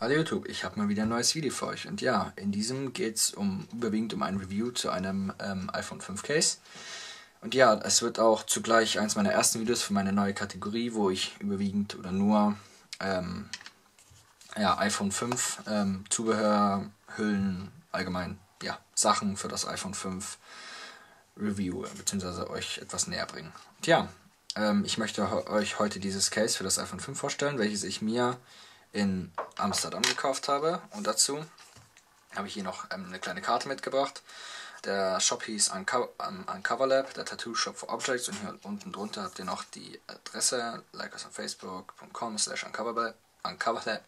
Hallo YouTube, ich habe mal wieder ein neues Video für euch und ja, in diesem geht es um, überwiegend um ein Review zu einem ähm, iPhone 5 Case. Und ja, es wird auch zugleich eins meiner ersten Videos für meine neue Kategorie, wo ich überwiegend oder nur ähm, ja, iPhone 5 ähm, Zubehör, Hüllen, allgemein ja, Sachen für das iPhone 5 Review bzw. euch etwas näher bringen. Und ja, ähm, ich möchte euch heute dieses Case für das iPhone 5 vorstellen, welches ich mir in Amsterdam gekauft habe. Und dazu habe ich hier noch ähm, eine kleine Karte mitgebracht. Der Shop hieß um, Uncover Lab, der Tattoo Shop for Objects. Und hier unten drunter habt ihr noch die Adresse, like us on facebook.com slash uncoverlab.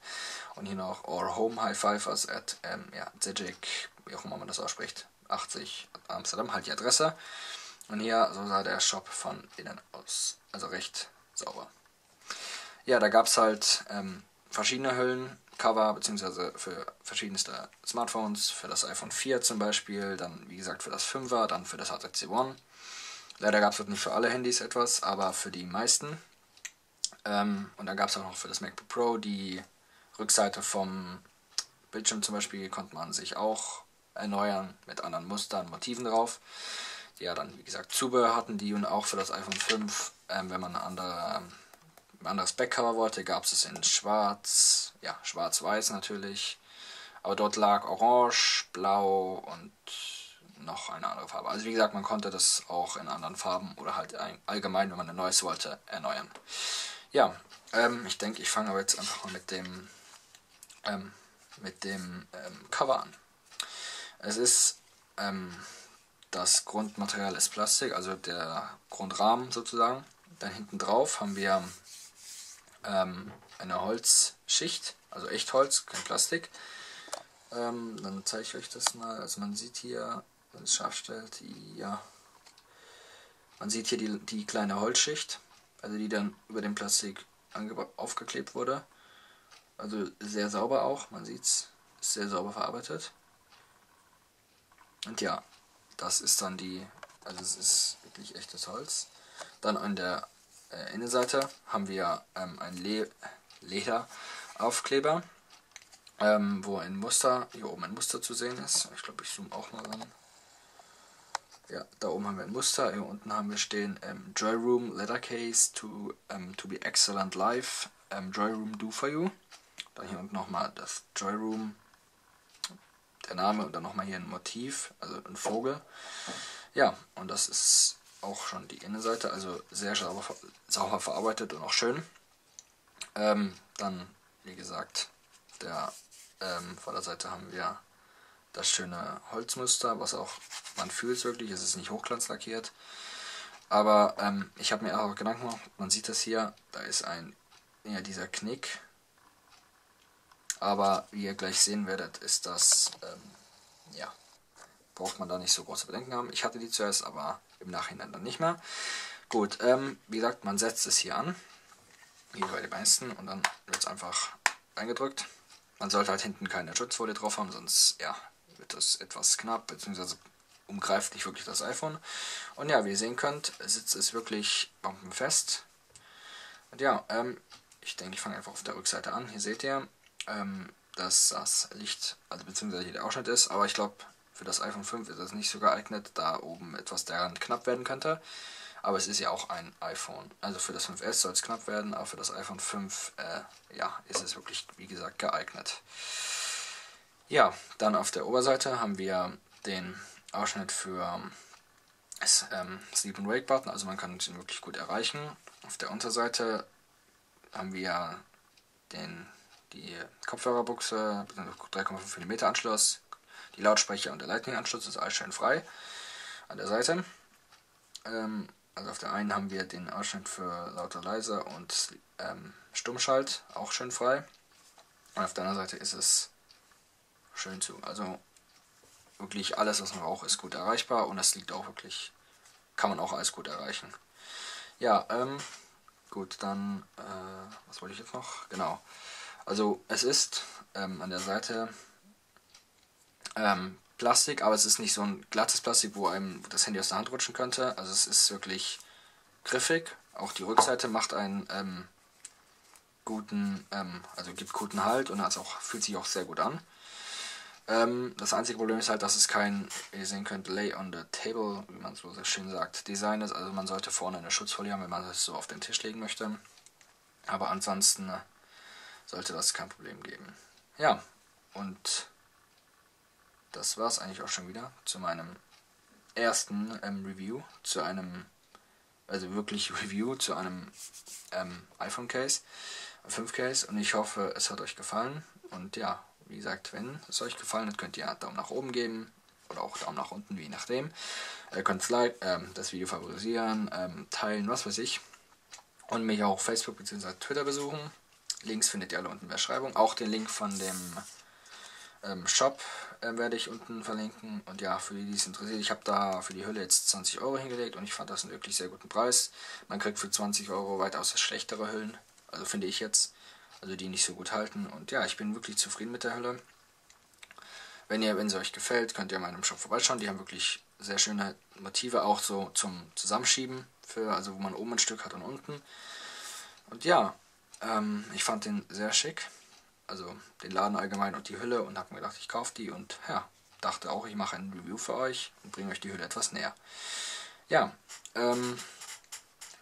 Und hier noch Our Home High Five, also at ähm, ja, Zejic, wie auch immer man das ausspricht, 80 Amsterdam, halt die Adresse. Und hier, so sah der Shop von innen aus. Also recht sauber. Ja, da gab es halt ähm, verschiedene Hüllen, Cover, beziehungsweise für verschiedenste Smartphones, für das iPhone 4 zum Beispiel, dann wie gesagt für das 5er, dann für das HTC One. Leider gab es nicht für alle Handys etwas, aber für die meisten. Ähm, und dann gab es auch noch für das MacBook Pro die Rückseite vom Bildschirm zum Beispiel, konnte man sich auch erneuern mit anderen Mustern, Motiven drauf. Die ja dann, wie gesagt, Zubehör hatten die und auch für das iPhone 5, ähm, wenn man eine andere ähm, ein anderes Backcover wollte, gab es es in schwarz, ja, schwarz-weiß natürlich. Aber dort lag orange, blau und noch eine andere Farbe. Also wie gesagt, man konnte das auch in anderen Farben oder halt allgemein, wenn man ein neues wollte, erneuern. Ja, ähm, ich denke, ich fange aber jetzt einfach mal mit dem, ähm, mit dem ähm, Cover an. Es ist, ähm, das Grundmaterial ist Plastik, also der Grundrahmen sozusagen. Dann hinten drauf haben wir ähm, eine Holzschicht, also Echtholz, kein Plastik. Ähm, dann zeige ich euch das mal. Also man sieht hier, wenn es scharf stellt, ja, man sieht hier die, die kleine Holzschicht, also die dann über dem Plastik aufgeklebt wurde. Also sehr sauber auch, man sieht es, ist sehr sauber verarbeitet. Und ja, das ist dann die, also es ist wirklich echtes Holz. Dann an der äh, Innenseite haben wir ähm, einen Le Lederaufkleber, ähm, wo ein Muster, hier oben ein Muster zu sehen ist. Ich glaube, ich zoome auch mal ran. Ja, da oben haben wir ein Muster, hier unten haben wir stehen ähm, Joy Letter Case to, ähm, to be excellent live, ähm, Joy do for you. Dann hier unten nochmal das Joy Room, der Name und dann nochmal hier ein Motiv, also ein Vogel. Ja, und das ist auch schon die Innenseite, also sehr sauber, sauber verarbeitet und auch schön. Ähm, dann, wie gesagt, der ähm, Vorderseite haben wir das schöne Holzmuster, was auch, man fühlt wirklich, es ist nicht hochglanzlackiert. Aber ähm, ich habe mir auch Gedanken gemacht, man sieht das hier, da ist ein, ja, dieser Knick. Aber wie ihr gleich sehen werdet, ist das, ähm, ja, braucht man da nicht so große Bedenken haben. Ich hatte die zuerst, aber im Nachhinein dann nicht mehr. Gut, ähm, wie gesagt, man setzt es hier an, wie bei den meisten, und dann wird es einfach eingedrückt. Man sollte halt hinten keine Schutzfolie drauf haben, sonst ja, wird das etwas knapp, beziehungsweise umgreift nicht wirklich das iPhone. Und ja, wie ihr sehen könnt, sitzt es wirklich bombenfest. Und ja, ähm, ich denke, ich fange einfach auf der Rückseite an. Hier seht ihr, ähm, dass das Licht, also beziehungsweise hier der Ausschnitt ist, aber ich glaube, für das iPhone 5 ist das nicht so geeignet, da oben etwas daran knapp werden könnte. Aber es ist ja auch ein iPhone. Also für das 5S soll es knapp werden, aber für das iPhone 5 äh, ja, ist es wirklich, wie gesagt, geeignet. Ja, dann auf der Oberseite haben wir den Ausschnitt für das ähm, Sleep and Wake Button, also man kann den wirklich gut erreichen. Auf der Unterseite haben wir den, die Kopfhörerbuchse, 3,5 mm Anschluss, die Lautsprecher und der Lightning-Anschluss ist alles schön frei an der Seite. Ähm, also auf der einen haben wir den Ausschnitt für lauter leiser und ähm, Stummschalt, auch schön frei. Und auf der anderen Seite ist es schön zu. Also wirklich alles, was man braucht, ist gut erreichbar und das liegt auch wirklich, kann man auch alles gut erreichen. Ja, ähm, gut, dann, äh, was wollte ich jetzt noch? Genau. Also es ist ähm, an der Seite ähm, Plastik, aber es ist nicht so ein glattes Plastik, wo einem das Handy aus der Hand rutschen könnte. Also es ist wirklich griffig. Auch die Rückseite macht einen, ähm, guten, ähm, also gibt guten Halt und hat auch, fühlt sich auch sehr gut an. Ähm, das einzige Problem ist halt, dass es kein, wie ihr sehen könnt, Lay on the Table, wie man so sehr schön sagt, Design ist. Also man sollte vorne eine Schutzfolie haben, wenn man das so auf den Tisch legen möchte. Aber ansonsten äh, sollte das kein Problem geben. Ja, und das war es eigentlich auch schon wieder zu meinem ersten ähm, Review, zu einem, also wirklich Review zu einem ähm, iPhone Case, 5 Case und ich hoffe, es hat euch gefallen und ja, wie gesagt, wenn es euch gefallen hat, könnt ihr Daumen nach oben geben oder auch Daumen nach unten, wie nachdem. Ihr könnt like, ähm, das Video favorisieren, ähm, teilen, was weiß ich. Und mich auch auf Facebook bzw. Twitter besuchen. Links findet ihr alle unten in der Beschreibung. Auch den Link von dem ähm, Shop äh, werde ich unten verlinken. Und ja, für die, die es interessiert, ich habe da für die Hülle jetzt 20 Euro hingelegt und ich fand das einen wirklich sehr guten Preis. Man kriegt für 20 Euro weitaus schlechtere Hüllen, also finde ich jetzt also die nicht so gut halten. Und ja, ich bin wirklich zufrieden mit der Hülle. Wenn ihr, wenn sie euch gefällt, könnt ihr in meinem Shop vorbeischauen. Die haben wirklich sehr schöne Motive, auch so zum Zusammenschieben, für, also wo man oben ein Stück hat und unten. Und ja, ähm, ich fand den sehr schick. Also den Laden allgemein und die Hülle und habe mir gedacht, ich kaufe die und ja, dachte auch, ich mache ein Review für euch und bringe euch die Hülle etwas näher. Ja, ähm,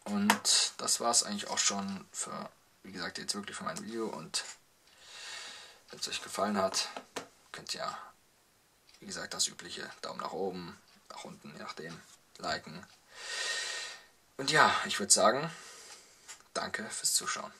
und das war es eigentlich auch schon für wie gesagt, jetzt wirklich für mein Video und wenn es euch gefallen hat, könnt ihr, wie gesagt, das übliche Daumen nach oben, nach unten, je nachdem, liken. Und ja, ich würde sagen, danke fürs Zuschauen.